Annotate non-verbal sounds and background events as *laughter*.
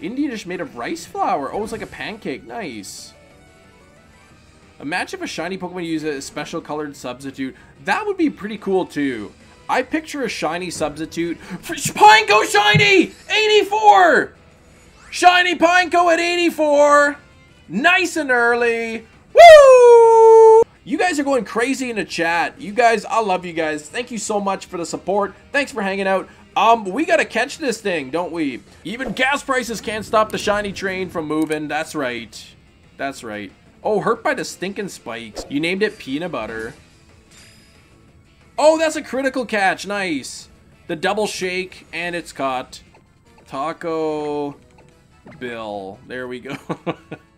Indian dish made of rice flour. Oh, it's like a pancake. Nice. Imagine if a shiny Pokemon used a special colored substitute. That would be pretty cool too. I picture a shiny substitute. Pineco Shiny! 84! Shiny Pineco at 84! Nice and early. Woo! You guys are going crazy in the chat. You guys, I love you guys. Thank you so much for the support. Thanks for hanging out. Um, we gotta catch this thing, don't we? Even gas prices can't stop the shiny train from moving. That's right. That's right. Oh, hurt by the stinking spikes. You named it peanut butter. Oh, that's a critical catch. Nice. The double shake, and it's caught. Taco Bill. There we go. *laughs*